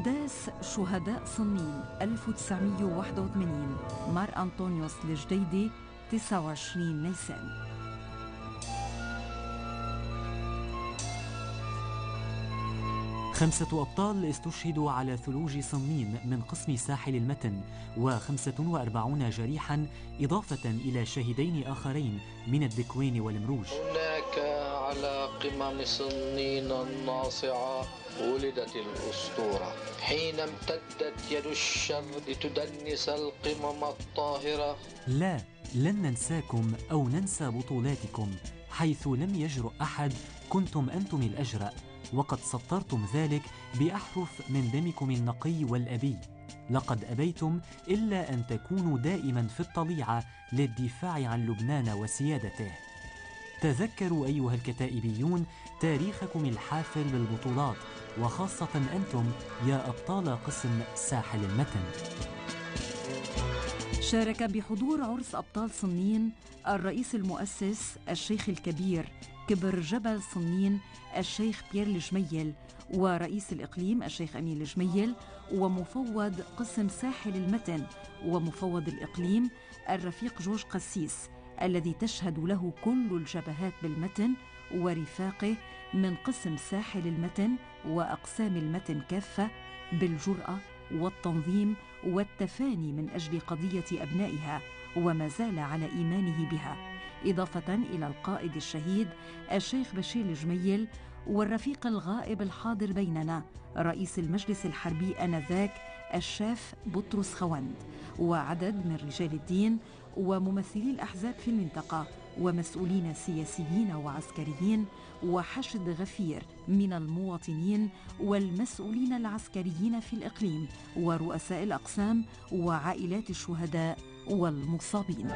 قداس شهداء صنين 1981 مار أنطونيوس الجديدي 29 نيسان. خمسة أبطال استشهدوا على ثلوج صنين من قسم ساحل المتن وخمسة وأربعون جريحا إضافة إلى شهيدين آخرين من الدكوين والمروج. هناك على قمم صنين الناصعة ولدت الأسطورة. حين امتدت يد الشر لتدنس القمم الطاهرة. لا لن ننساكم أو ننسى بطولاتكم. حيث لم يجرؤ أحد كنتم أنتم الأجرأ. وقد سطرتم ذلك بأحرف من دمكم النقي والأبي. لقد أبيتم إلا أن تكونوا دائما في الطليعة للدفاع عن لبنان وسيادته. تذكروا أيها الكتائبيون تاريخكم الحافل بالبطولات وخاصة أنتم يا أبطال قسم ساحل المتن. شارك بحضور عرس أبطال صنين الرئيس المؤسس الشيخ الكبير كبر جبل صنين الشيخ بيير الجميل ورئيس الإقليم الشيخ أمين الجميل ومفوض قسم ساحل المتن ومفوض الإقليم الرفيق جورج قسيس. الذي تشهد له كل الجبهات بالمتن ورفاقه من قسم ساحل المتن وأقسام المتن كافة بالجرأة والتنظيم والتفاني من أجل قضية أبنائها وما زال على إيمانه بها. إضافة إلى القائد الشهيد الشيخ بشير الجميل والرفيق الغائب الحاضر بيننا رئيس المجلس الحربي آنذاك الشاف بطرس خوند وعدد من رجال الدين وممثلي الأحزاب في المنطقة ومسؤولين سياسيين وعسكريين وحشد غفير من المواطنين والمسؤولين العسكريين في الإقليم ورؤساء الأقسام وعائلات الشهداء والمصابين.